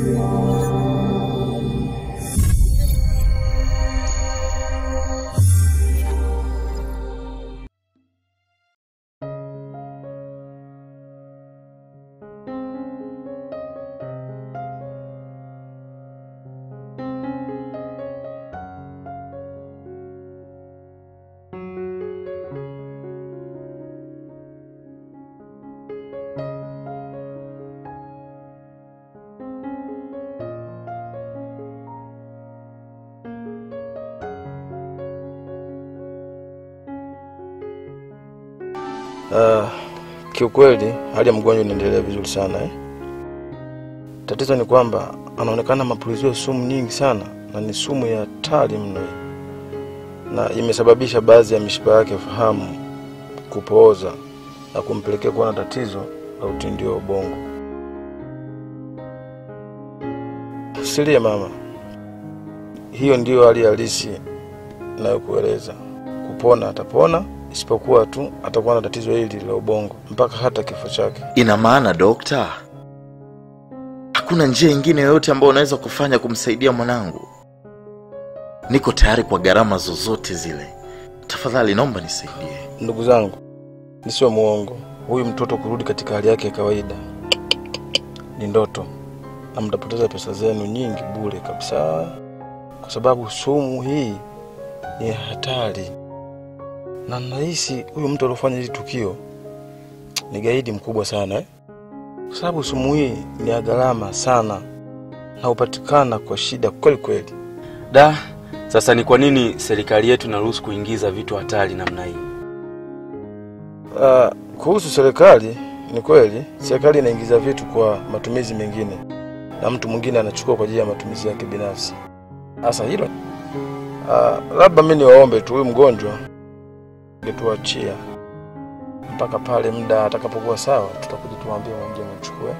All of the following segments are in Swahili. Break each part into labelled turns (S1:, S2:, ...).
S1: Uh, kiukweli hali ya mgonjwa inaendelea vizuri sana eh. Tatizo ni kwamba anaonekana mapulizio sumu nyingi sana na ni sumu ya hatari mno hii. na imesababisha baadhi ya mishipa yake ya fahamu kupooza na kumpelekea kuwa na tatizo la utindio wa ubongo. Usilie mama, hiyo ndiyo hali halisi inayokueleza. Kupona atapona, isipokuwa tu atakuwa na tatizo hili la ubongo mpaka hata kifo chake.
S2: Ina maana dokta, hakuna njia ingine yoyote ambayo unaweza kufanya kumsaidia mwanangu? Niko tayari kwa gharama zozote zile. Tafadhali naomba nisaidie.
S1: Ndugu zangu, nisiwe muongo, huyu mtoto kurudi katika hali yake ya kawaida ni ndoto, na mtapoteza pesa zenu nyingi bure kabisa, kwa sababu sumu hii ni hatari, na nahisi huyu mtu aliofanya hili tukio ni gaidi mkubwa sana eh? kwa sababu sumu hii ni ya gharama sana na hupatikana kwa shida kweli kweli.
S3: Da, sasa ni kwa nini serikali yetu inaruhusu kuingiza vitu hatari namna hii?
S1: Uh, kuhusu serikali, ni kweli serikali inaingiza vitu kwa matumizi mengine na mtu mwingine anachukua kwa ajili ya matumizi yake binafsi. Sasa hilo uh, labda mi niwaombe tu, huyu mgonjwa ngetuachia mpaka pale muda atakapokuwa sawa, tutakuja tuwaambie mwingine mchukue.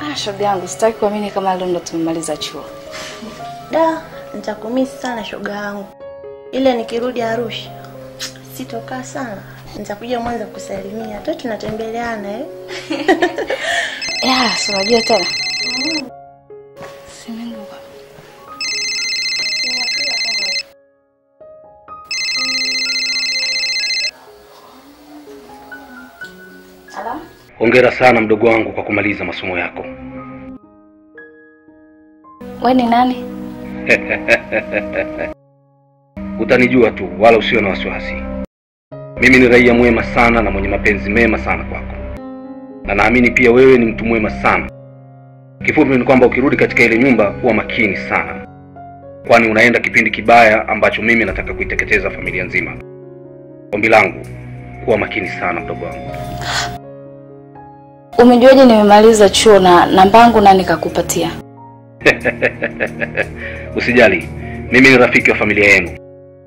S4: Ah, shoga yangu, sitaki kuamini kama leo ndo tumemaliza chuo.
S5: Da, nitakumisi sana shoga yangu, ile nikirudi Arusha sitokaa sana, nitakuja Mwanza kusalimia tu, tunatembeleana eh?
S4: Ya, si unajua tena.
S6: Hongera sana mdogo wangu kwa kumaliza masomo yako.
S4: Wewe ni nani?
S6: Utanijua tu, wala usiwe na wasiwasi. Mimi ni raia mwema sana na mwenye mapenzi mema sana kwako, na naamini pia wewe ni mtu mwema sana. Kifupi ni kwamba ukirudi katika ile nyumba, kuwa makini sana, kwani unaenda kipindi kibaya ambacho mimi nataka kuiteketeza familia nzima. Ombi langu, kuwa makini sana mdogo wangu.
S4: Umejuaje nimemaliza chuo na namba yangu nani kakupatia?
S6: Usijali, mimi ni rafiki wa familia yenu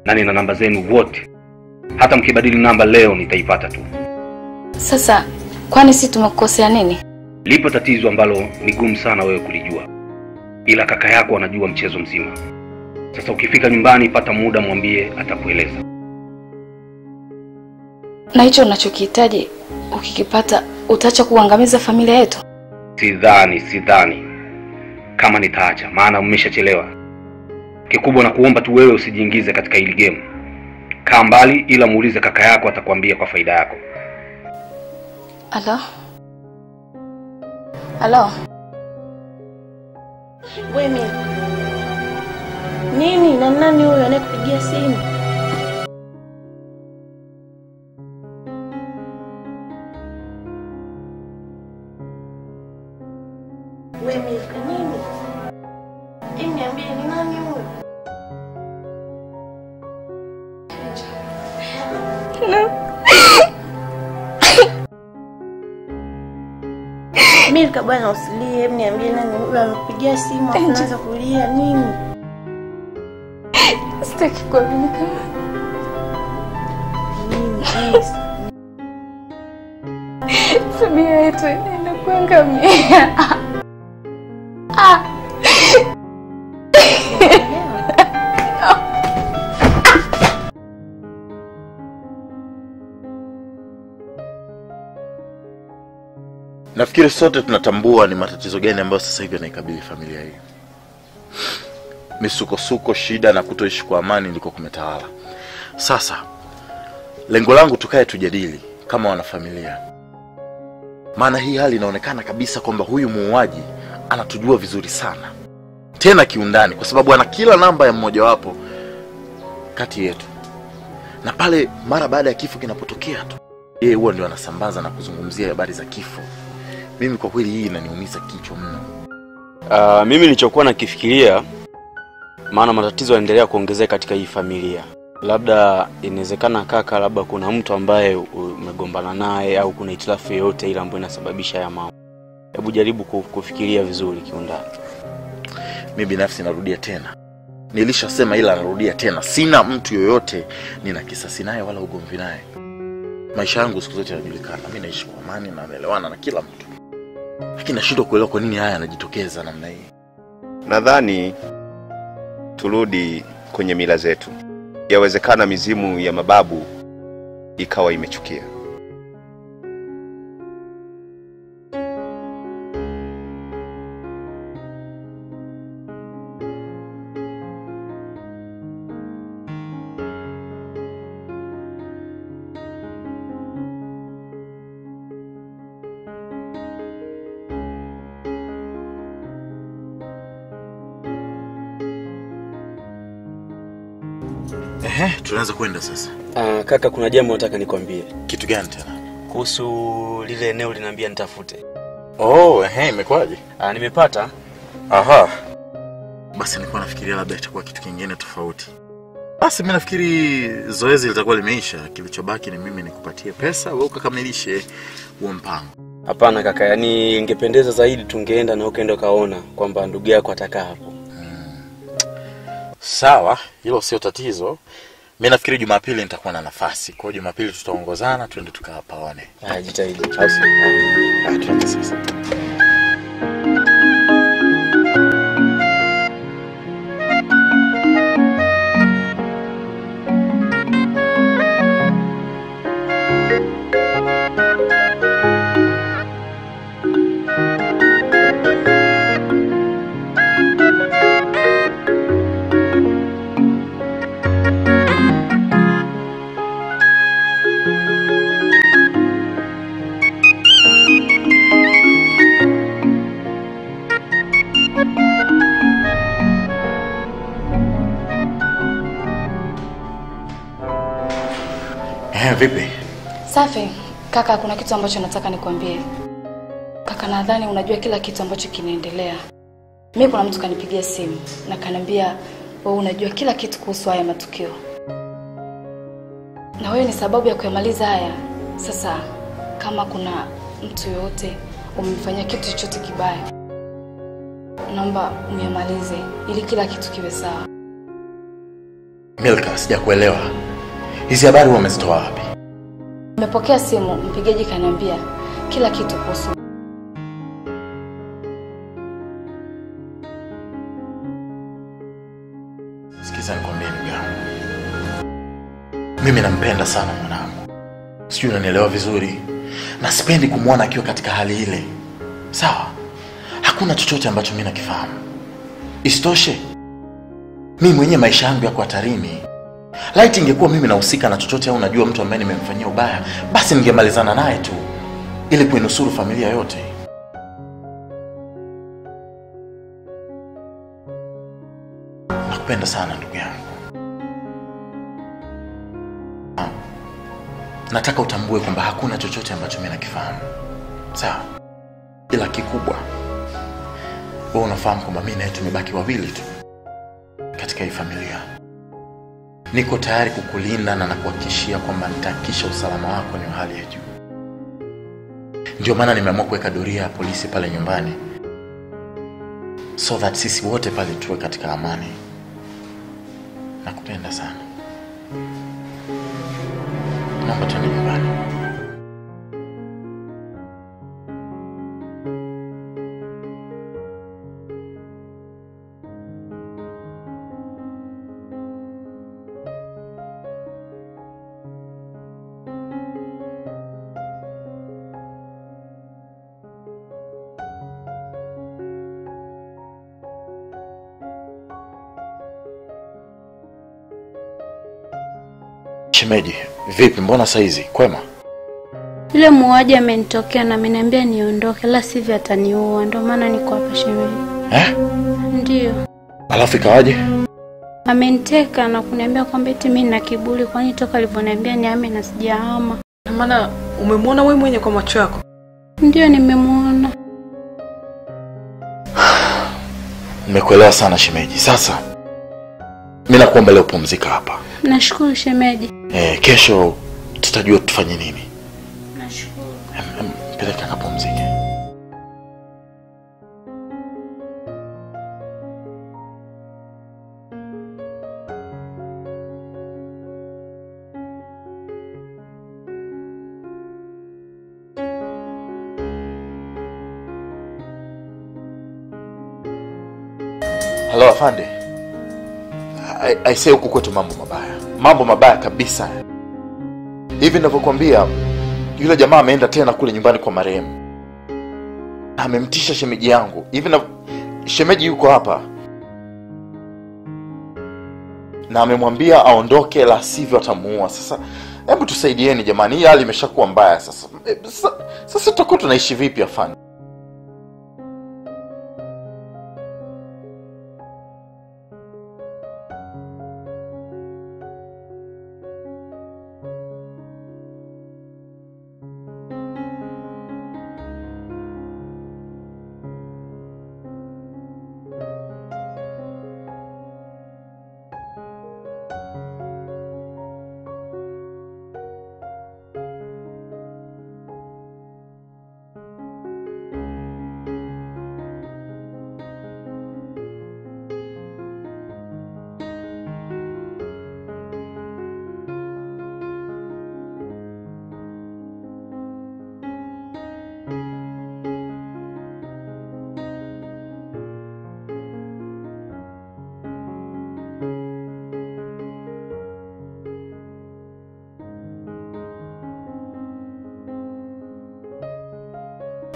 S6: na nina namba zenu wote. Hata mkibadili namba leo nitaipata tu.
S4: Sasa kwani si tumekukosea nini?
S6: Lipo tatizo ambalo ni gumu sana wewe kulijua, ila kaka yako anajua mchezo mzima. Sasa ukifika nyumbani, pata muda, mwambie, atakueleza.
S4: Na hicho unachokihitaji ukikipata utaacha kuangamiza familia yetu?
S6: Sidhani, sidhani kama nitaacha, maana mmeshachelewa. Kikubwa na kuomba tu wewe usijiingize katika hili game. Kaa mbali, ila muulize kaka yako, atakwambia kwa faida yako.
S4: Alo? Alo?
S5: Wemi, nini na nani huyo anayekupigia simu? Milka bwana, usilie. Hebu niambie nani huyo alokupigia simu anaanza kulia nini?
S4: Sitaki kuamini kama
S5: Nini?
S4: Samia yetu inaenda
S2: nafikiri sote tunatambua ni matatizo gani ambayo sasa hivi yanaikabili familia hii. Misukosuko shida na kutoishi kwa amani ndiko kumetawala. Sasa lengo langu tukae tujadili kama wanafamilia. Maana hii hali inaonekana kabisa kwamba huyu muuaji anatujua vizuri sana. Tena kiundani kwa sababu ana kila namba ya mmojawapo kati yetu. Na pale mara baada ya kifo kinapotokea tu yeye huwa ndio anasambaza na kuzungumzia habari za kifo mimi kwa kweli hii inaniumiza kichwa mno.
S3: Uh, mimi nilichokuwa nakifikiria, maana matatizo yanaendelea kuongezeka katika hii familia, labda inawezekana kaka, labda kuna mtu ambaye umegombana naye au kuna itilafu yoyote ile ambayo inasababisha haya mambo. Hebu jaribu kufikiria vizuri kiundani.
S2: mi binafsi narudia tena. Nilishasema ila narudia tena. Sina mtu yoyote nina kisasi naye wala ugomvi naye. Maisha yangu siku zote yanajulikana. Mi naishi kwa amani na naelewana na kila mtu lakini nashindwa kuelewa kwa nini haya yanajitokeza namna hii
S7: Nadhani turudi kwenye mila zetu. Yawezekana mizimu ya mababu ikawa imechukia.
S2: Ehe, tunaweza kwenda sasa.
S3: Uh, kaka, kuna jambo nataka nikwambie.
S2: Kitu gani tena?
S3: Kuhusu lile eneo linaambia nitafute.
S2: oh, ehe, imekwaje
S3: Uh, nimepata.
S2: Aha. Basi nilikuwa nafikiria labda itakuwa kitu kingine tofauti. Basi mi nafikiri zoezi litakuwa limeisha. Kilichobaki ni mimi nikupatie pesa we ukakamilishe huo mpango.
S3: Hapana kaka, yani ingependeza zaidi tungeenda na ukaenda ukaona kwamba ndugu yako atakaa hapo. Hmm.
S2: sawa hilo sio tatizo mi nafikiri jumapili nitakuwa na nafasi kwao jumapili tutaongozana twende
S3: tukawapaone. Jitahidi.
S2: twende sasa
S4: kaka, kuna kitu ambacho nataka nikwambie. Kaka, nadhani unajua kila kitu ambacho kinaendelea. Mi kuna mtu kanipigia simu na kaniambia wewe unajua kila kitu kuhusu haya matukio, na wewe ni sababu ya kuyamaliza haya. Sasa kama kuna mtu yoyote umemfanyia kitu chochote kibaya, naomba umyamalize ili kila kitu kiwe sawa.
S2: milka sijakuelewa hizi habari wamezitoa wapi
S4: Nimepokea simu, mpigaji kaniambia kila kitu kuhusu
S2: sikiza mimi nampenda sana mwanangu. Sijui unanielewa vizuri. Na sipendi kumwona akiwa katika hali ile. Sawa? Hakuna chochote ambacho mi nakifahamu. Isitoshe mi mwenyewe maisha yangu yako hatarini laiti ingekuwa mimi nahusika na chochote au najua mtu ambaye nimemfanyia ubaya basi ningemalizana naye tu ili kuinusuru familia yote. Nakupenda sana ndugu yangu. Nataka utambue kwamba hakuna chochote ambacho mi nakifahamu. Sawa? Ila kikubwa wewe unafahamu kwamba mi naye tumebaki wawili tu katika hii familia niko tayari kukulinda na nakuhakikishia kwamba nitahakikisha usalama wako ni wa hali ya juu. Ndio maana nimeamua kuweka doria ya polisi pale nyumbani. So that sisi wote pale tuwe katika amani. Nakupenda sana. Naomba tuende nyumbani Shemeji, vipi? Mbona saizi kwema?
S8: Yule muuaji amenitokea na ameniambia niondoke, la sivyo ataniua. Ndio maana niko hapa shemeji.
S2: Eh?
S8: Ndiyo,
S2: Alafu ikawaje?
S8: amenteka na kuniambia kwamba eti mimi nina kiburi, kwani toka alivyoniambia niame na sijahama.
S9: Na maana umemwona wewe mwenye kwa macho yako?
S8: ndio nimemwona.
S2: Nimekuelewa sana shemeji. Sasa mi nakuomba leo pumzika hapa.
S8: Nashukuru shemeji.
S2: Eh, kesho tutajua tufanye nini.
S8: Nashukuru.
S2: Peleka kapumzike. Aisee, huku kwetu mambo mabaya, mambo mabaya kabisa. Hivi ninavyokuambia, yule jamaa ameenda tena kule nyumbani kwa marehemu, amemtisha shemeji yangu. Hivi na shemeji yuko hapa na amemwambia aondoke, la sivyo atamuua. Sasa hebu tusaidieni jamani, hii hali imeshakuwa mbaya sasa. E, Sasa, tutakuwa tunaishi vipi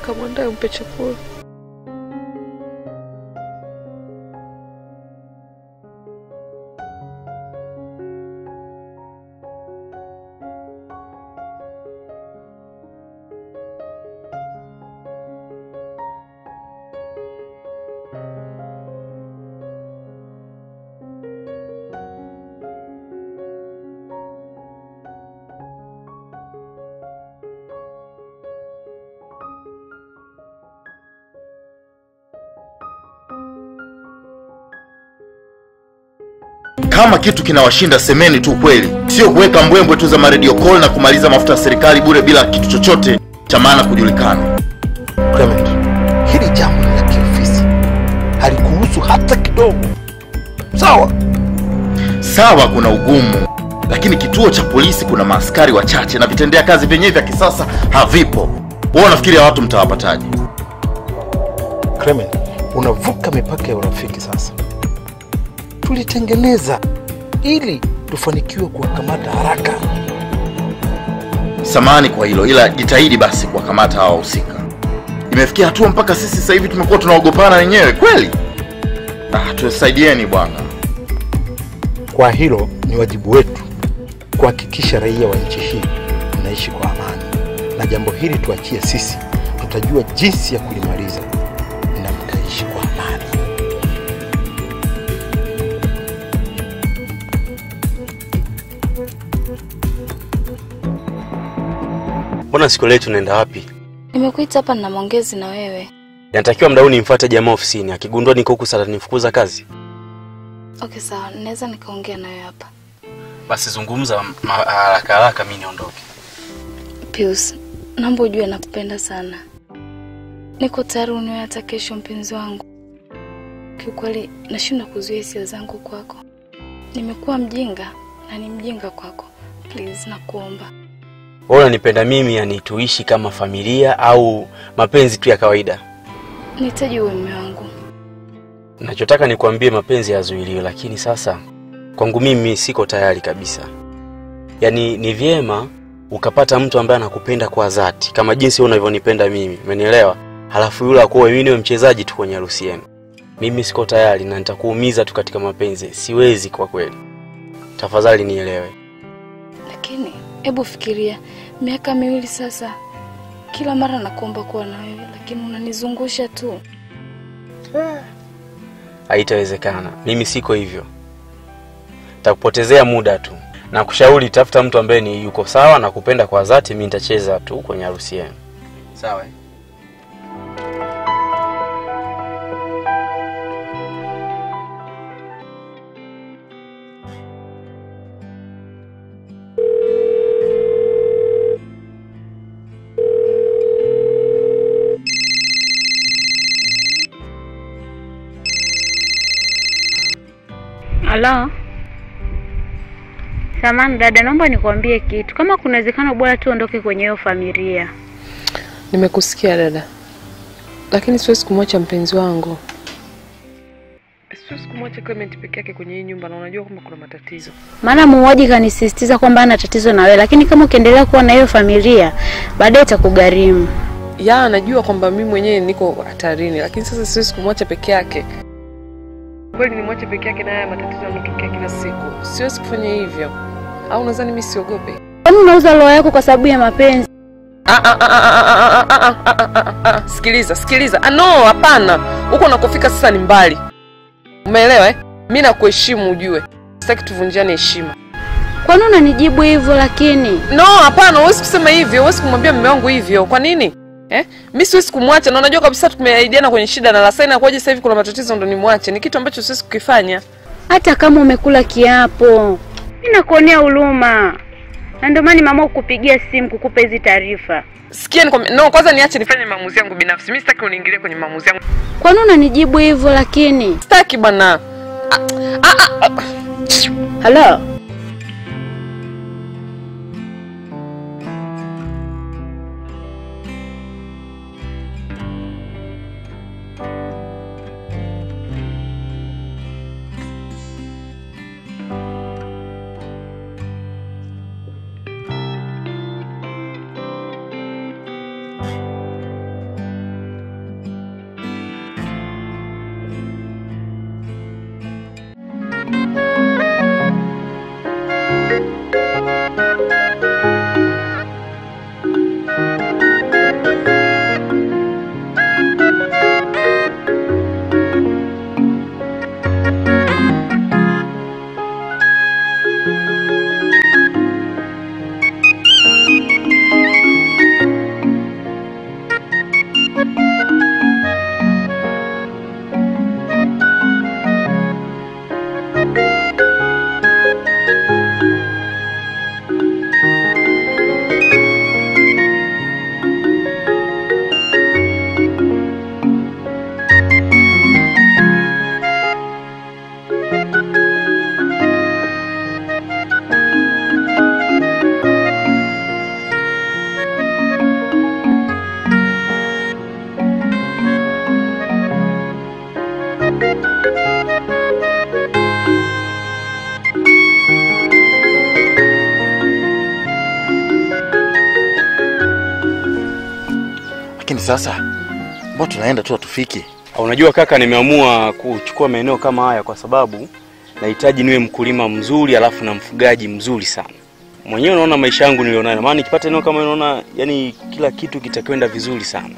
S2: afande?
S9: Kamwandae umpe chakula.
S2: Kama kitu kinawashinda semeni tu kweli, sio kuweka mbwembwe tu za maredio call na kumaliza mafuta ya serikali bure bila kitu chochote cha maana kujulikana.
S1: Clement, hili jambo la kiofisi, halikuhusu hata kidogo. Sawa,
S2: Sawa, kuna ugumu, lakini kituo cha polisi kuna maaskari wachache na vitendea kazi vyenyewe vya kisasa havipo. Wewe unafikiri watu mtawapataje?
S1: Clement, unavuka mipaka ya urafiki sasa. Tulitengeneza ili tufanikiwe kuwakamata haraka.
S2: samani kwa hilo, ila jitahidi basi kuwakamata hawa wahusika. Imefikia hatua mpaka sisi sasa hivi tumekuwa tunaogopana wenyewe kweli. Ah, tusaidieni bwana.
S1: Kwa hilo ni wajibu wetu kuhakikisha raia wa nchi hii wanaishi kwa amani, na jambo hili tuachie sisi, tutajua jinsi ya kulimaliza
S3: Mbona siku leo tunaenda wapi?
S4: Nimekuita hapa na maongezi na wewe.
S3: mda mdau nimfuate jamaa ofisini, akigundua niko huku sasa nifukuza kazi.
S4: Okay, sawa, naweza nikaongea na wewe hapa.
S3: Basi zungumza haraka haraka, mimi niondoke.
S4: Pius, naomba ujue nakupenda sana. Niko tayari uniwe hata kesho, mpenzi wangu. Kiukweli nashindwa kuzuia hisia zangu kwako. Nimekuwa mjinga na ni mjinga kwako. Please, nakuomba.
S3: Wewe unanipenda mimi, yani tuishi kama familia au mapenzi tu ya kawaida?
S4: Nihitaji uwe mume wangu.
S3: Nachotaka nikwambie, mapenzi yazuiliwe, lakini sasa kwangu mimi siko tayari kabisa. Yaani ni vyema ukapata mtu ambaye anakupenda kwa dhati kama jinsi wewe unavyonipenda mimi, umenielewa? Halafu yule akuoe, mimi niwe mchezaji tu kwenye harusi yenu. Mimi siko tayari na nitakuumiza tu katika mapenzi, siwezi kwa kweli. Tafadhali nielewe.
S4: Hebu fikiria, miaka miwili sasa, kila mara nakuomba kuwa na wewe, lakini unanizungusha tu.
S3: Haitawezekana, mimi siko hivyo, takupotezea muda tu. Na kushauri tafuta mtu ambaye ni yuko sawa na kupenda kwa dhati. Mimi nitacheza tu kwenye harusi yenu, sawa?
S8: Halo. Samani dada, naomba nikuambie kitu. Kama kuna uwezekano bora tu ondoke kwenye hiyo familia.
S9: Nimekusikia dada, lakini siwezi kumwacha mpenzi wangu. Siwezi kumwacha Clement peke yake kwenye hii nyumba, na unajua kwamba kuna matatizo.
S8: Maana muuaji kanisisitiza kwamba ana tatizo na wewe, lakini kama ukiendelea kuwa na hiyo familia, baadaye itakugharimu.
S9: Ya, najua kwamba mimi mwenyewe niko hatarini, lakini sasa siwezi kumwacha peke yake kweli nimwache peke yake na haya matatizo yanatokea kila siku. Siwezi kufanya hivyo. Au nadhani mimi siogope.
S8: Kwani unauza roho yako kwa sababu ya mapenzi?
S9: Sikiliza, sikiliza. Ah, no, hapana. Huko unakofika sasa ni mbali. Umeelewa eh? Mimi nakuheshimu ujue. Sitaki tuvunjiane heshima.
S8: Kwani unanijibu hivyo lakini?
S9: No, hapana, huwezi kusema hivyo. Huwezi kumwambia mume wangu hivyo. Kwa nini? Eh? Mimi siwezi kumwacha na unajua kabisa tumeaidiana kwenye shida na Lasai na kwaje sasa hivi kuna matatizo ndo nimwache. Ni kitu ambacho siwezi kukifanya.
S8: Hata kama umekula kiapo, mimi nakuonea huruma, na ndio maana nimeamua kukupigia simu kukupa hizi taarifa.
S9: Sikia nikwambia, no, kwanza niache nifanye maamuzi yangu binafsi. Mimi sitaki uniingilie kwenye maamuzi yangu.
S8: Kwa nini unanijibu hivyo lakini?
S9: Sitaki bwana. Ah,
S2: sasa mbona tunaenda tu hatufiki?
S3: Unajua kaka, nimeamua kuchukua maeneo kama haya kwa sababu nahitaji niwe mkulima mzuri alafu na mfugaji mzuri sana. Mwenyewe unaona maisha yangu nilionayo, maana nikipata eneo kama unaona, yani kila kitu kitakwenda vizuri sana.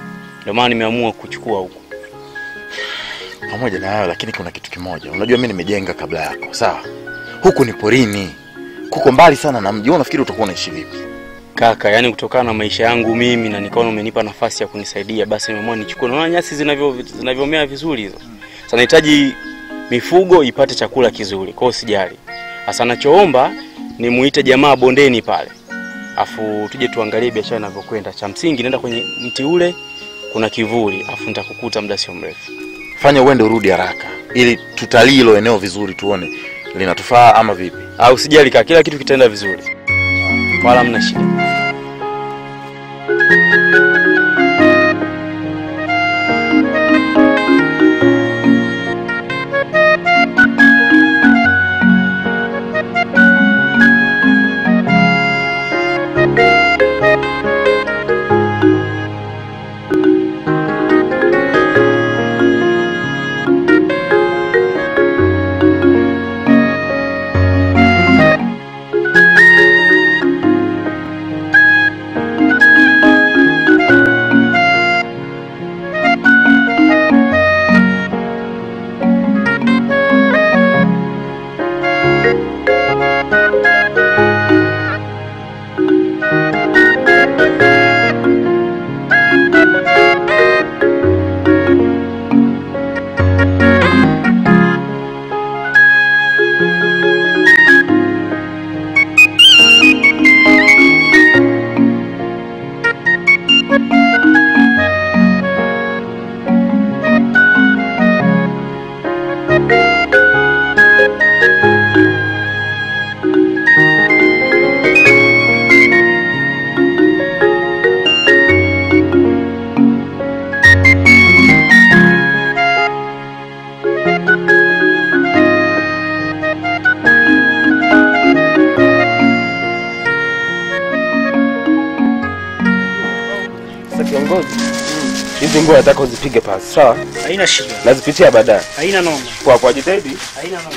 S3: Ndio maana nimeamua kuchukua huku.
S2: Pamoja na hayo, lakini kuna kitu kimoja. Unajua mimi nimejenga kabla yako, sawa? Huku ni porini, kuko mbali sana na mji. Wewe unafikiri utakuwa unaishi vipi?
S3: Kaka, yani kutokana na maisha yangu mimi na nikaona umenipa nafasi ya kunisaidia, basi nimeamua nichukue. Naona nyasi zinavyo zinavyomea vizuri hizo. Sasa nahitaji mifugo ipate chakula kizuri, kwa hiyo sijali. Sasa nachoomba ni muite jamaa bondeni pale, afu tuje tuangalie biashara inavyokwenda. Cha msingi nenda kwenye mti ule, kuna kivuli, afu nitakukuta muda sio mrefu.
S2: Fanya uende urudi haraka, ili tutalii hilo eneo vizuri, tuone linatufaa ama vipi.
S3: Au sijali kila kitu kitaenda vizuri, ኋላም ነሽ
S1: moja. Hizi nguo nataka uzipige pasi, sawa?
S10: Haina shida.
S1: Nazipitia baadaye.
S10: Haina noma.
S1: Kwa kwa jitahidi.
S10: Haina noma.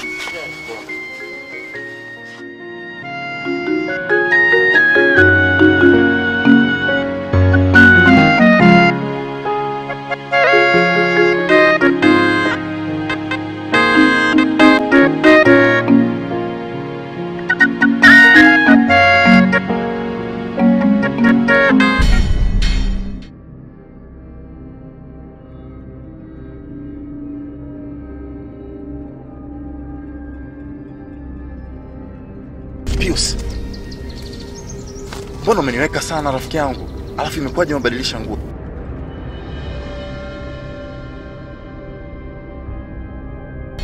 S2: Umeniweka sana rafiki yangu, alafu imekuwaje umebadilisha nguo?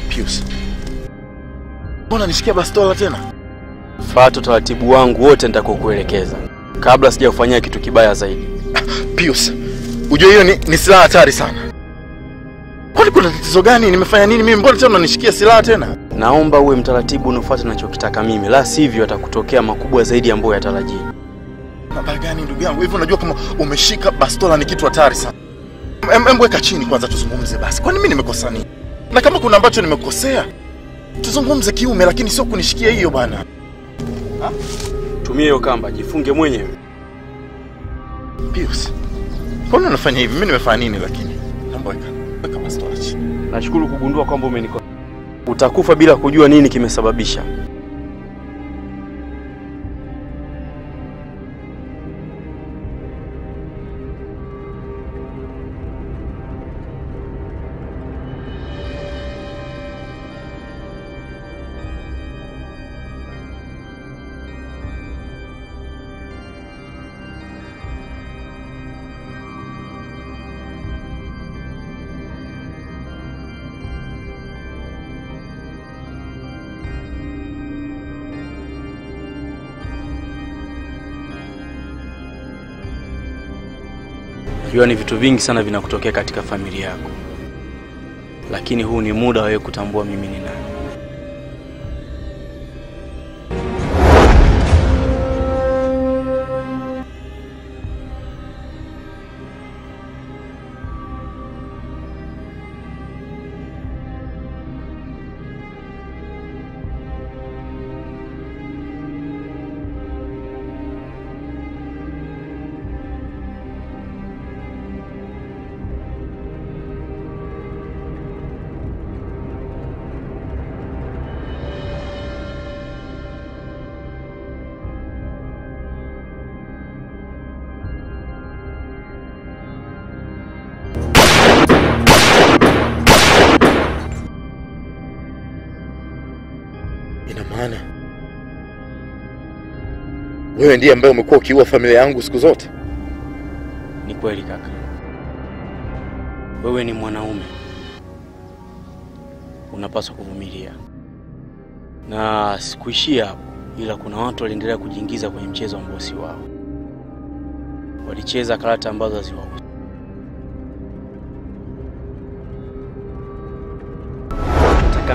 S2: Pius, mbona nishikia bastola tena?
S3: Fuata utaratibu wangu wote nitakokuelekeza kabla sijakufanyia kitu kibaya zaidi.
S2: Pius, ujue hiyo ni, ni silaha hatari sana. Kwani kuna tatizo gani? Nimefanya nini mimi? Mbona tena unanishikia silaha tena?
S3: Naomba uwe mtaratibu unafuata nachokitaka mimi, la sivyo atakutokea makubwa zaidi ambayo yatarajii.
S2: Mabaya gani ndugu yangu? Hivi unajua kama umeshika bastola ni kitu hatari sana. Em, em weka chini kwanza tuzungumze basi. Kwani mimi nimekosa nini? Na kama kuna ambacho nimekosea, tuzungumze kiume, lakini sio kunishikia hiyo bana.
S3: Tumia hiyo kamba, jifunge mwenyewe.
S2: Pius, mbona unafanya hivi? Mimi nimefanya nini lakini? Naomba weka, weka bastola chini.
S3: Nashukuru kugundua kwamba umenikosa. Utakufa bila kujua nini kimesababisha. Najua ni vitu vingi sana vinakutokea katika familia yako, lakini huu ni muda wa wewe kutambua mimi ni nani.
S2: Maana wewe ndiye ambaye umekuwa ukiua familia yangu siku zote?
S3: Ni kweli kaka, wewe ni mwanaume, unapaswa kuvumilia. Na sikuishia hapo, ila kuna watu waliendelea kujiingiza kwenye mchezo wa mbosi wao. Walicheza karata ambazo haziwahusu.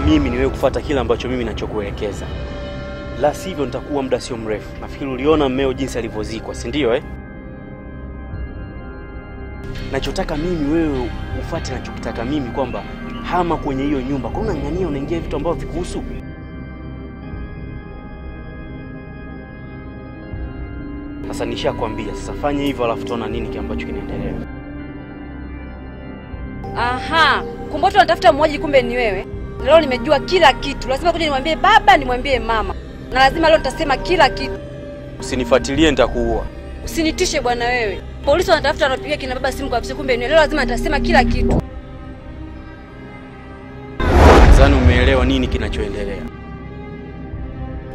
S3: Nataka ni wewe kufuata kile ambacho mimi nachokuelekeza, la sivyo nitakuwa muda sio mrefu. Nafikiri uliona mmeo jinsi alivyozikwa, si ndio eh? Nachotaka mimi wewe ufuate nachokitaka mimi, kwamba hama kwenye hiyo nyumba. Kwa unang'ania unaingia vitu ambavyo vikuhusu. Sasa nishakwambia, sasa fanye hivyo, alafu tuona nini ambacho kinaendelea.
S11: Aha, kumbe watu wanatafuta mmoja, kumbe ni wewe. Leo nimejua kila kitu. Lazima kuja nimwambie baba, nimwambie mama, na lazima leo nitasema kila kitu.
S3: Usinifuatilie, nitakuua.
S11: Usinitishe bwana wewe. Polisi wanatafuta wanapigia kina baba simu kwa kumbe ni. Leo lazima nitasema kila kitu.
S3: Nadhani umeelewa nini kinachoendelea,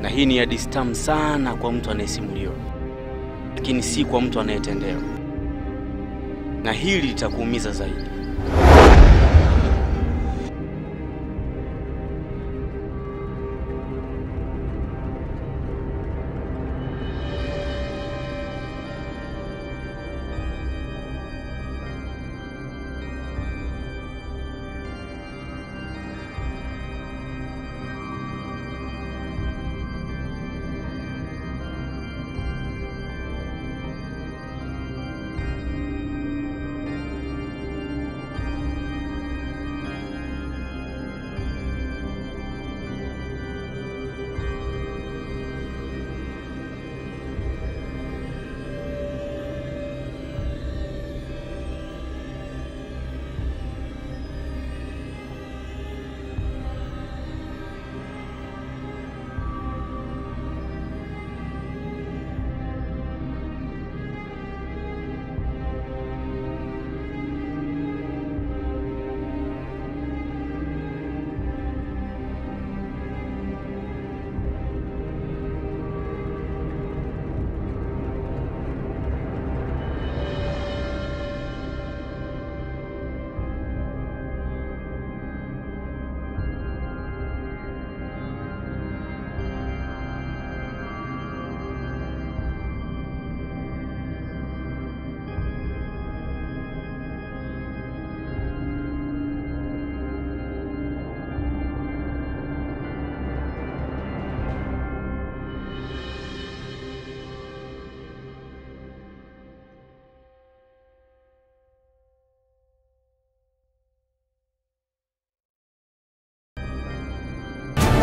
S3: na hii ni hadithi tamu sana kwa mtu anayesimuliwa, lakini si kwa mtu anayetendewa, na hili litakuumiza zaidi.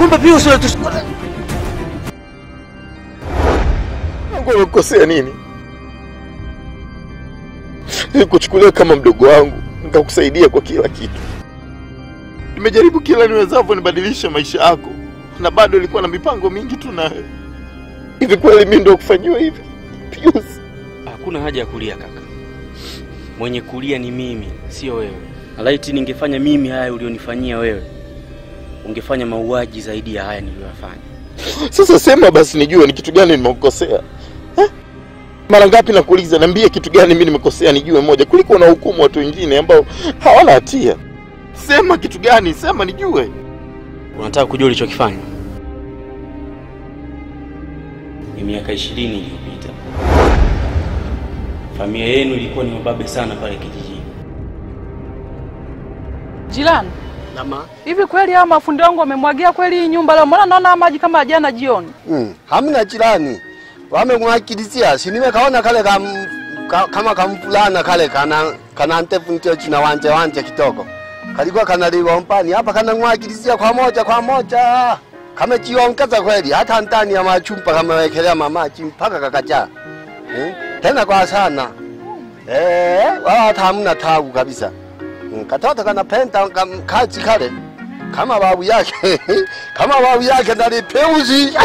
S2: Kwamba Pius unatush...
S10: Mungu amekukosea nini? Nikuchukulia kama mdogo wangu, nikakusaidia kwa kila kitu. Nimejaribu kila niwezavyo nibadilishe maisha yako, na bado ilikuwa na mipango mingi tu nayo. Hivi kweli mimi ndio kufanyiwa hivi? Pius,
S3: Hakuna haja ya kulia kaka, mwenye kulia ni mimi, sio wewe. Laiti ningefanya mimi haya ulionifanyia wewe, ungefanya mauaji zaidi ya haya niliyoyafanya.
S10: sasa sema basi nijue ni kitu gani nimekukosea. Eh? Mara ngapi nakuuliza, niambie kitu gani mimi nimekosea nijue moja, kuliko na hukumu watu wengine ambao hawana hatia. Sema kitu gani, sema nijue.
S3: Unataka kujua ulichokifanya? Ni miaka ishirini iliyopita, familia yenu ilikuwa ni mababe sana pale kijijini.
S12: Jirani,
S13: Nama.
S12: hivi kweli hawa mafundi wangu wamemwagia kweli hii nyumba leo? Mbona naona maji kama jana jioni?
S13: Mm. Hamna jirani. Wamemwakilizia. Si nimekaona kale kam, ka, kama kamfulana kale kana kana ndefu ndio china wanje wanje kitoko. Kalikuwa kanaliwa mpani hapa kana mwakilizia kwa moja kwa moja. Kama jiongeza kweli hata ndani ya machumba kama wekelea mamaji mpaka kakaja. Mm. Tena kwa sana. Eh, wala hata hamna tabu kabisa. Katoto kanapenda kazi kale kama babu yake kama babu yake nalipeuzi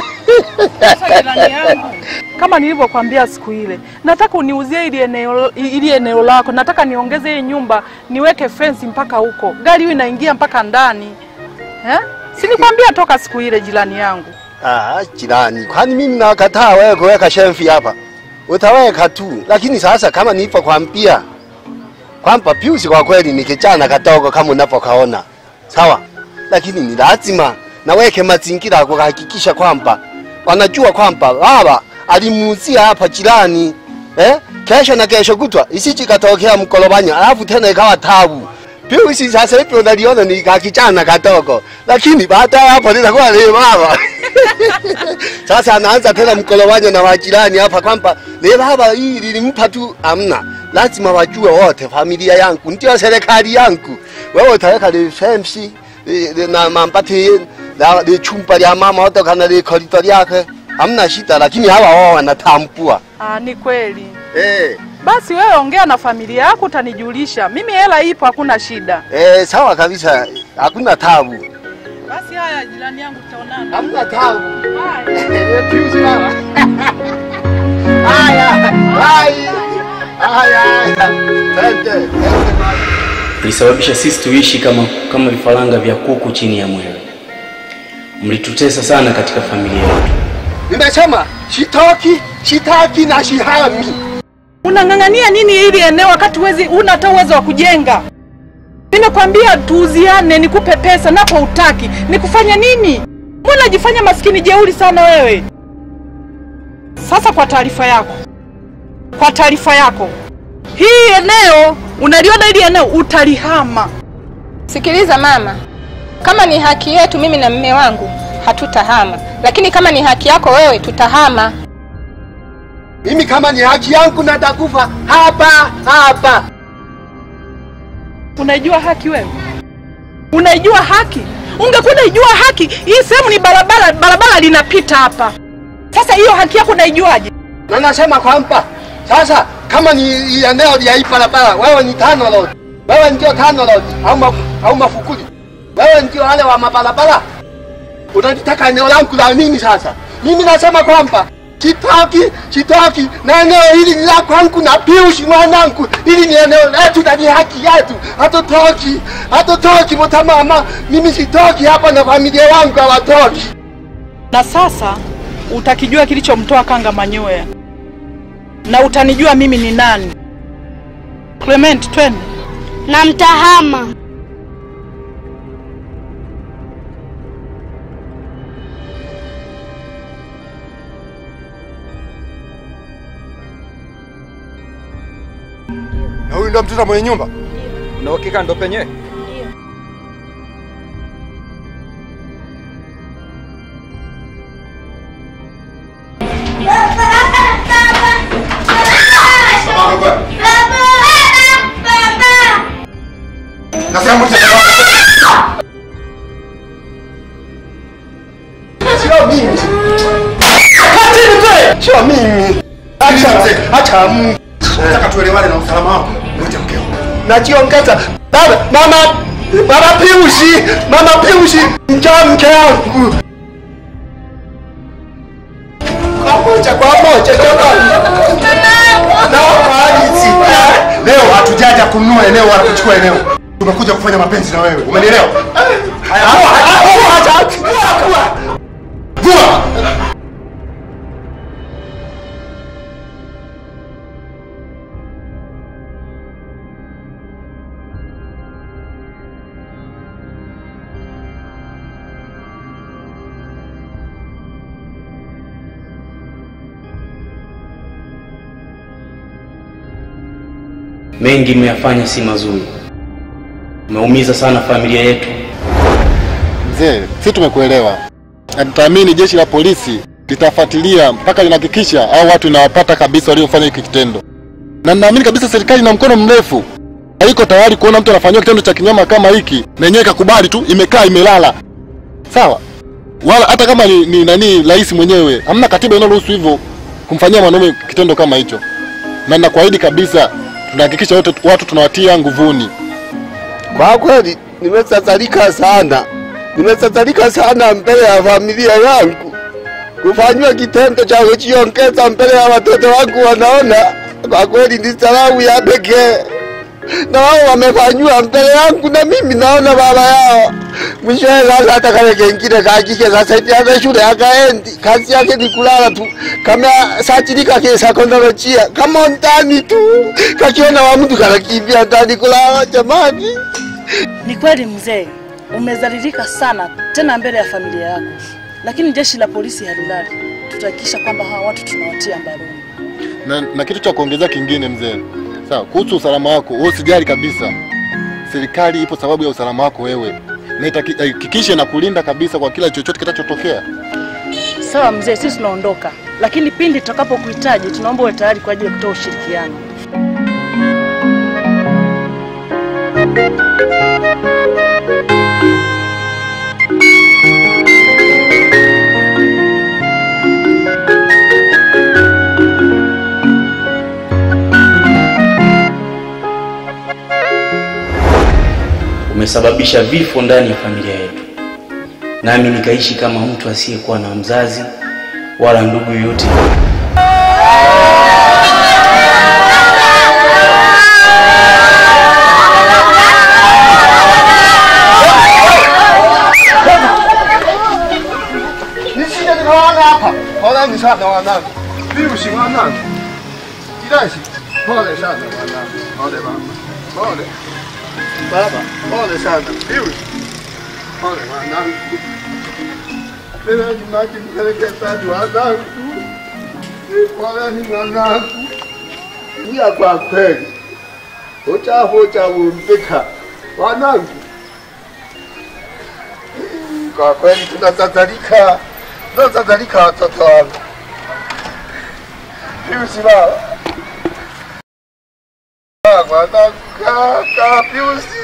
S12: kama nilivyokuambia siku ile, nataka uniuzie ili eneo, ili eneo lako. Nataka niongeze hii nyumba, niweke fence mpaka huko, gari hiyo inaingia mpaka ndani eh? Si nikwambia toka siku ile, jirani yangu.
S13: Ah, jirani, kwani mimi nakataa wewe kuweka shemfi hapa? Utaweka tu, lakini sasa kama nilivyokuambia kwamba Pius kwa kweli ni kijana kadogo kama unavyokaona, sawa, lakini ni lazima naweke mazingira ya kuhakikisha kwamba wanajua kwamba baba alimuuzia hapa jirani eh? Kesho na kesho kutwa isiji katokea mkolobanya, alafu tena ikawa tabu. Pius sasa hivi unaliona ni kijana kadogo, lakini baada ya hapo litakuwa ni baba. Sasa anaanza tena mkolowanya na wajirani hapa kwamba le baba hii lilimpa tu, amna. Lazima wajue wote, familia yangu ndio serikali yangu. Wewe utaweka fence na mambati na chumba lya mama wote kana le koridori yake, hamna shida, lakini hawa wao wanatambua
S12: Ah, ni kweli.
S13: eh.
S12: Basi wewe ongea na familia yako, utanijulisha. Mimi hela ipo, hakuna shida.
S13: Eh, sawa kabisa, hakuna tabu.
S12: Basi haya, jirani yangu, tutaonana.
S13: Hamna tabu. Baba. Haya. Haya.
S3: Mlisababisha sisi tuishi kama kama vifaranga vya kuku chini ya mwewe. Mlitutesa sana katika familia yetu.
S13: Nimesema shitoki, shitaki na shihami.
S12: Unang'ang'ania nini ili eneo wakati wezi una hata uwezo wa kujenga? Nimekwambia tuuziane, nikupe pesa, napo utaki. Nikufanya nini? Mbona jifanya maskini jeuri sana wewe? Sasa kwa taarifa yako, kwa taarifa yako, hii eneo unaliona, hili eneo utalihama.
S14: Sikiliza mama, kama ni haki yetu mimi na mme wangu hatutahama, lakini kama ni haki yako wewe tutahama.
S13: Mimi kama ni haki yangu natakufa hapa hapa.
S12: Unaijua haki wewe? Unaijua haki? Ungekuwa unaijua haki, hii sehemu ni barabara, barabara linapita hapa. Sasa hiyo haki yako unaijuaje?
S13: Na nasema kwamba sasa kama ni eneo ya hii barabara, wewe ni tano lodi, wewe ndio tano lodi au, ma, au mafukuli, wewe ndio wale wa mabarabara. Unalitaka eneo langu la nini sasa? Mimi nasema kwamba sitaki, sitaki na eneo hili ni la kwangu na Piushi mwanangu, hili ni eneo letu na ni haki yetu. Hatotoki, hatotoki mota mama, mimi sitoki hapa na familia yangu hawatoki.
S12: Na sasa utakijua kilichomtoa kanga manyoya, na utanijua mimi ni nani. Clement, twende.
S15: na mtahama.
S16: Ndo mtoto mwenye nyumba? Na uhakika ndo penyewe?
S13: Acha mimi. Acha mimi. Acha mimi. Nataka tuelewane na usalama wako. Najiongeza. Baba, mama, mama Piusi, mama Piusi, njoo mke wangu. Kwa moja, kwa moja, halisi. Leo hatujaja kununua eneo wala kuchukua eneo. Tumekuja kufanya mapenzi na wewe. Umenielewa? Haya,
S3: Mengi mmeyafanya si mazuri, mmeumiza sana familia yetu.
S10: Mzee, si tumekuelewa. Na jeshi la polisi litafuatilia mpaka linahakikisha au watu inawapata kabisa waliofanya hiki kitendo, na ninaamini kabisa serikali ina mkono mrefu, haiko tayari kuona mtu anafanyiwa kitendo cha kinyama kama hiki na yenyewe ikakubali tu, imekaa imelala. Sawa, wala hata kama ni, ni nani rais mwenyewe, hamna katiba inayoruhusu hivyo kumfanyia mwanaume kitendo kama hicho, na ninakuahidi kabisa tunahakikisha wote watu tunawatia nguvuni.
S13: Kwa kweli nimesatarika sana, nimesatarika sana mbele ya familia yangu kufanywa kitendo cha kujiongeza mbele ya watoto wangu. Wanaona kwa kweli ni salamu ya pekee, na wao wamefanywa mbele yangu, na mimi naona baba yao. Mwishowe sasa hata kale kengine kakike sasa hivi hata shule akaendi, kazi yake ni kulala tu, kama sachilika ke kondolojia kama ndani tu, kakiona wa mtu kanakimbia ndani kulala. Jamani,
S17: Ni kweli mzee, umezalilika sana tena mbele ya familia yako, lakini jeshi la polisi halilali. Tutahakikisha kwamba hawa watu tunawatia mbaroni.
S10: na, na kitu cha kuongeza kingine mzee, sawa, kuhusu usalama wako, wewe usijali kabisa. Serikali ipo sababu ya usalama wako wewe, na itahakikisha na kulinda kabisa kwa kila chochote kitachotokea.
S17: Sawa mzee, sisi tunaondoka, lakini pindi tutakapokuhitaji tunaomba uwe tayari kwa ajili ya kutoa ushirikiano.
S3: Umesababisha vifo ndani ya familia yetu, nami nikaishi kama mtu asiyekuwa na mzazi wala ndugu yoyote.
S13: nisije nikaona hapa. Poleni sana wanangu, virusi wanangu, Jirasi, pole sana wanangu, pole mama, pole baba, pole sana virusi, pole wanangu. Ninaji maji mkeleketaji wanangu, poleni wanangu. Iya kwa kweli, uchafu utaumbika wanangu. Kwa kweli tunatadharika, tunatadharika watoto wangu. Piusi baba. Mwanangu kaka Piusi.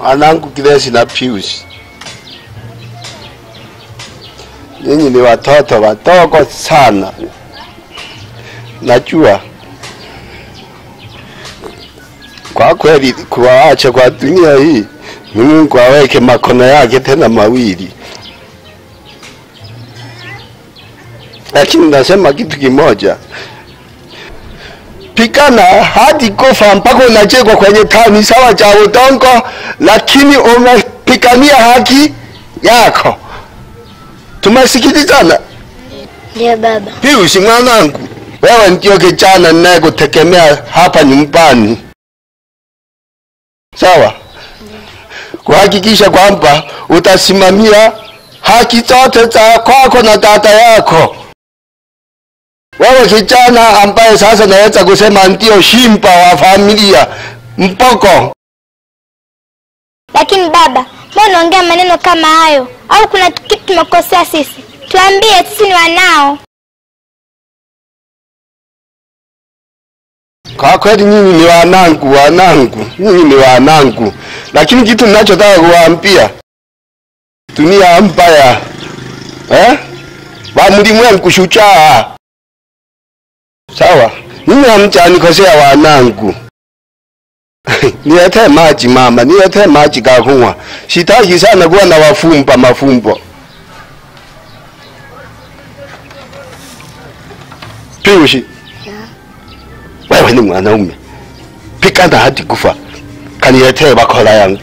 S13: Mwanangu Kilesi na Piusi. nyinyi ni watoto wadogo sana. Najua kwa kweli kuwaacha kwa dunia hii ni Mungu aweke makono yake tena mawili, lakini nasema kitu kimoja, pigana hadi kufa mpaka unachekwa kwenye tani sawa cha udongo, lakini umepigania haki yako. Tumesikilizana?
S15: Ndio baba.
S13: Pius mwanangu, wewe ndio kijana ninayekutegemea hapa nyumbani, sawa? Kuhakikisha kwamba utasimamia haki zote za kwako na dada yako. Wewe kijana ambaye sasa naweza kusema ndio shimba wa familia, mpoko.
S15: Lakini baba, mbona unaongea maneno kama hayo? Au kuna kitu tumekosea sisi? Tuambie, sisi ni wanao.
S13: Kwa kweli nyinyi ni wanangu, wanangu, nyinyi ni wanangu, lakini kitu ninachotaka kuwaambia, dunia mbaya eh? wa mlimwengu shujaa. Sawa, mimi hamjanikosea wanangu. Niletee maji mama, niletee maji kakunywa. Sitaki sana kuwa na wafumba mafumbo. Piushi, wewe ni mwanaume, pigana hadi kufa, kaniletee bakora yangu.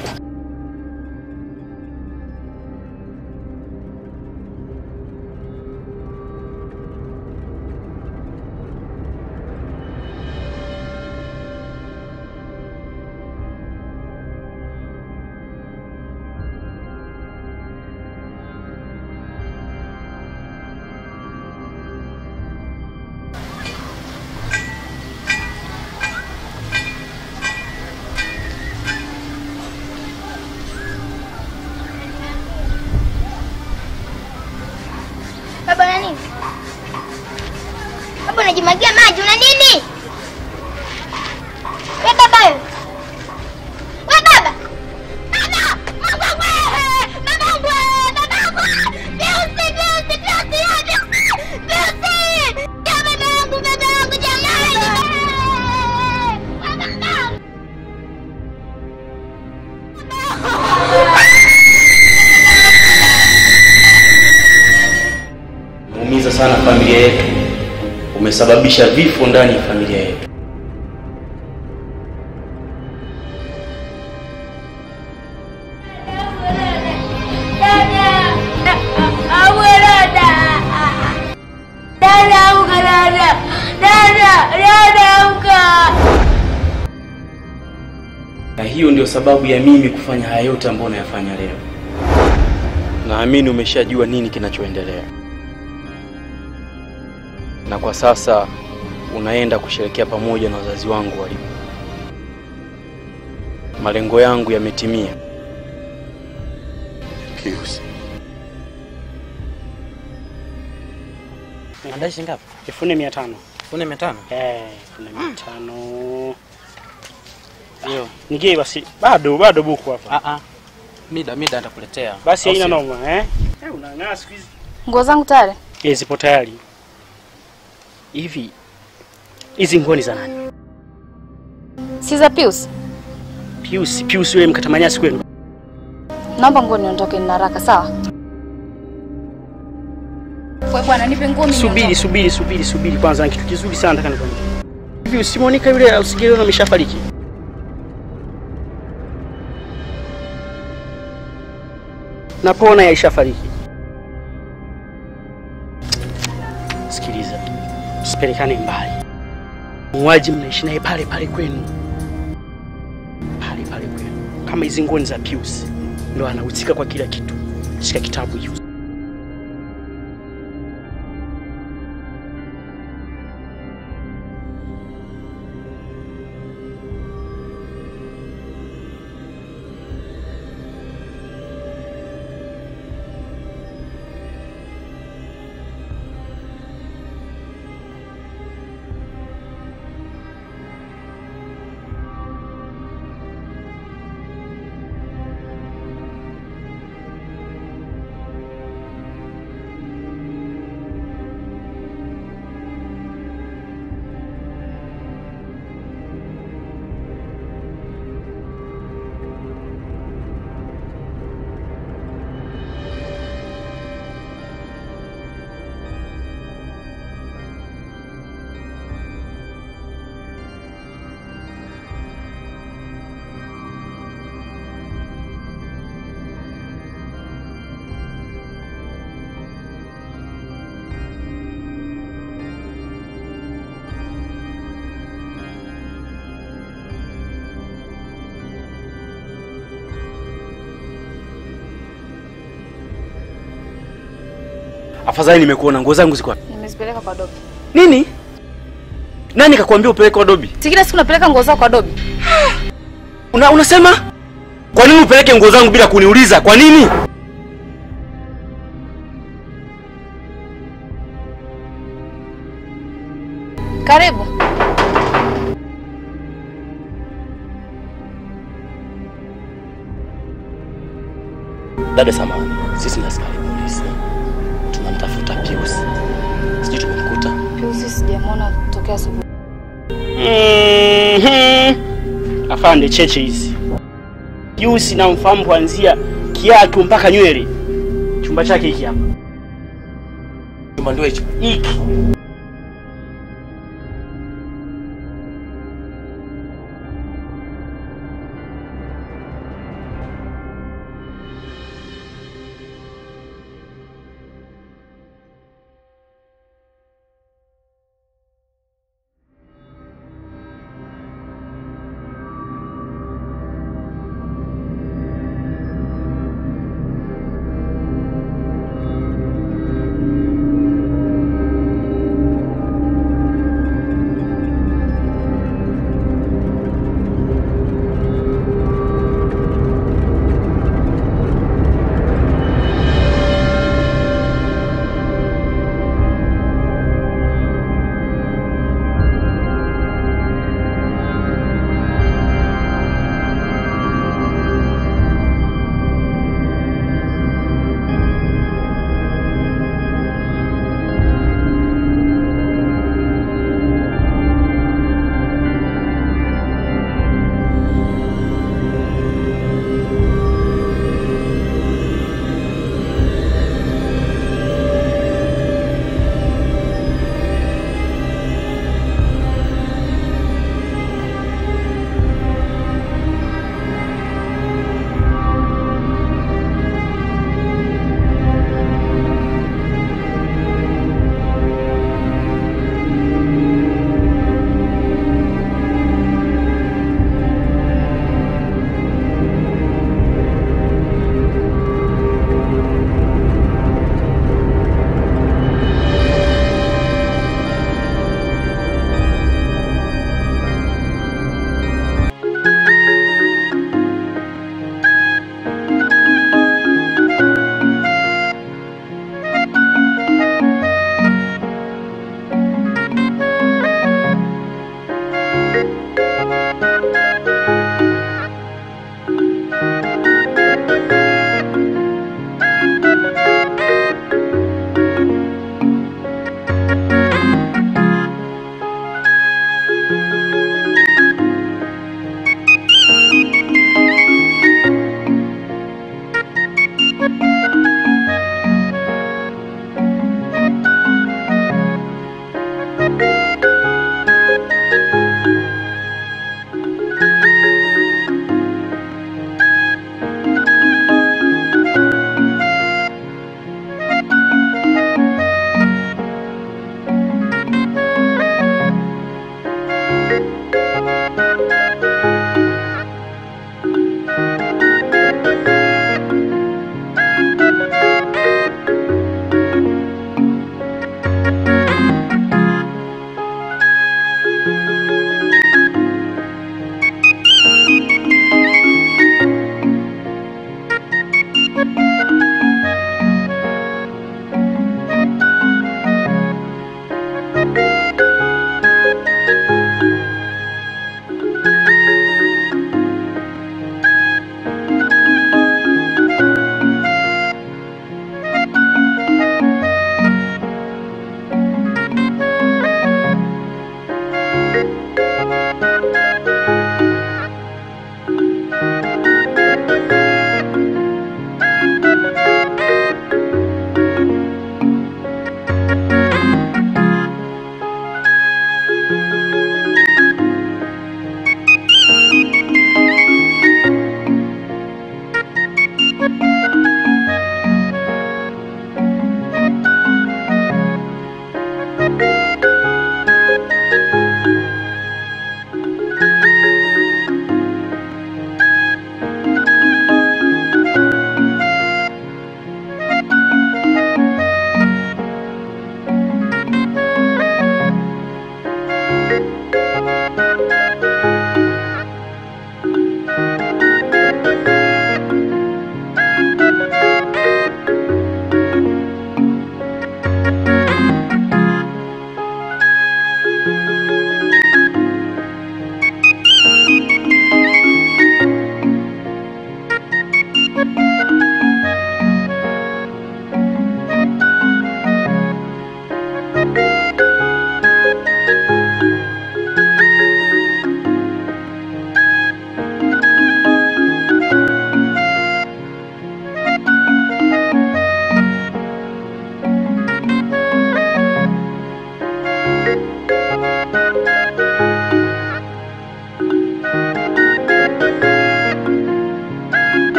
S3: Umesababisha vifo ndani ya familia yetu. Na hiyo ndio sababu ya mimi kufanya haya yote ambayo nayafanya leo. Naamini umeshajua nini kinachoendelea, na kwa sasa unaenda kusherekea pamoja na wazazi wangu walipo. Malengo yangu yametimia.
S2: Kiusi.
S18: Unadai shilingi ngapi?
S19: elfu nne mia tano
S18: Elfu nne mia tano?
S19: Eh, elfu nne mia tano Yo, Nigie basi bado bado buku hapa.
S18: Ah ah. Mida mida nitakuletea.
S19: Basi haina noma eh. Eh, unang'aa siku hizi.
S4: Nguo zangu tayari?
S19: Eh, zipo tayari. Hivi hizi nguo ni za nani?
S4: Si za Pius?
S19: Pius, Pius yule mkatamanyasi kwenu.
S4: Naomba nguo niondoke, na haraka sawa? Wewe bwana, nipe nguo mimi.
S19: Subiri, subiri, subiri, subiri kwanza, na kitu kizuri sana nataka nikwambie. Hivi usimonika yule usigeliona ameshafariki? Napona yaishafariki. Tusipelekane mbali. Muuaji mnaishi naye pale pale kwenu, pale pale kwenu. Kama hizi nguo ni za Pius, ndo anahusika kwa kila kitu. Shika kitabu hiyo. Afadhali nimekuona, nguo zangu ziko wapi?
S4: Nimezipeleka kwa Dobi.
S19: Nini? Nani kakwambia upeleke kwa Dobi?
S4: Si kila siku napeleka nguo zako kwa Dobi.
S19: Una, unasema kwa nini upeleke nguo zangu bila kuniuliza? Kwa nini?
S4: Karibu.
S3: Dada samani, sisi ni askari polisi,
S4: sana tokea asubuhi.
S19: Mhm. Afande cheche hizi. Yusi namfahamu kuanzia kiatu mpaka nywele. Chumba chake hiki hapa.
S1: Chumba ndio hicho.
S19: Hiki.